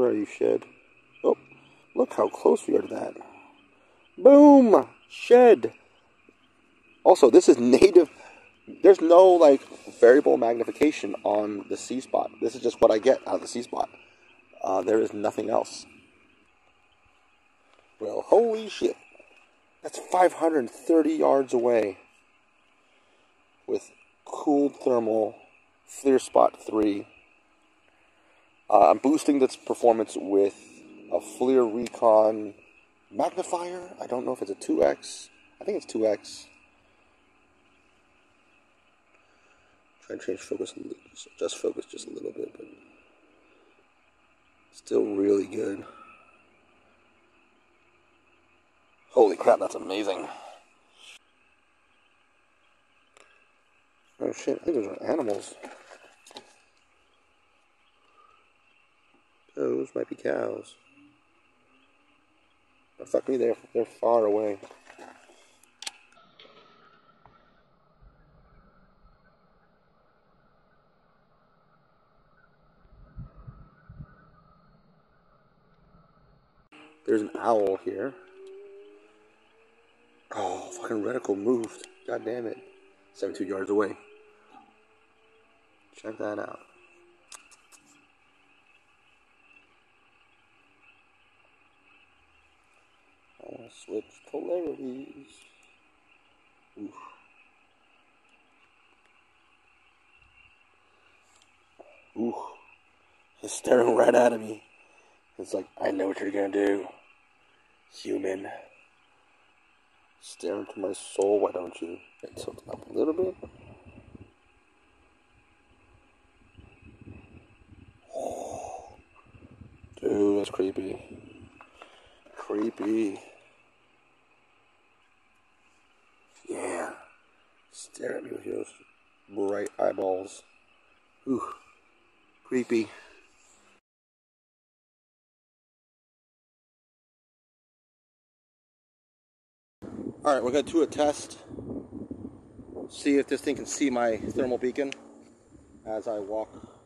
Where are you, Shed? Oh, look how close we are to that. Boom! Shed! Also, this is native. There's no, like, variable magnification on the See Spot. This is just what I get out of the See Spot. Uh, there is nothing else. Well, holy shit. That's 530 yards away with cooled thermal FLIR Spot 3. Uh, I'm boosting this performance with a FLIR Recon magnifier. I don't know if it's a 2x. I think it's 2x. Try and change focus, just focus just a little bit, but still really good. Holy crap, that's amazing. Oh shit, I think those are animals. Those might be cows. Fuck me, they're, they're far away. There's an owl here. Oh, fucking reticle moved. God damn it. 72 yards away. Check that out. I want to switch polarities. Oof. Ooh. He's staring right at me. It's like, I know what you're gonna do. Human. Stare into my soul, why don't you? tilt up a little bit. Dude, that's creepy. Creepy. Stare at me with those bright eyeballs. Ooh. Creepy. Alright, we're going to do a test. See if this thing can see my thermal beacon as I walk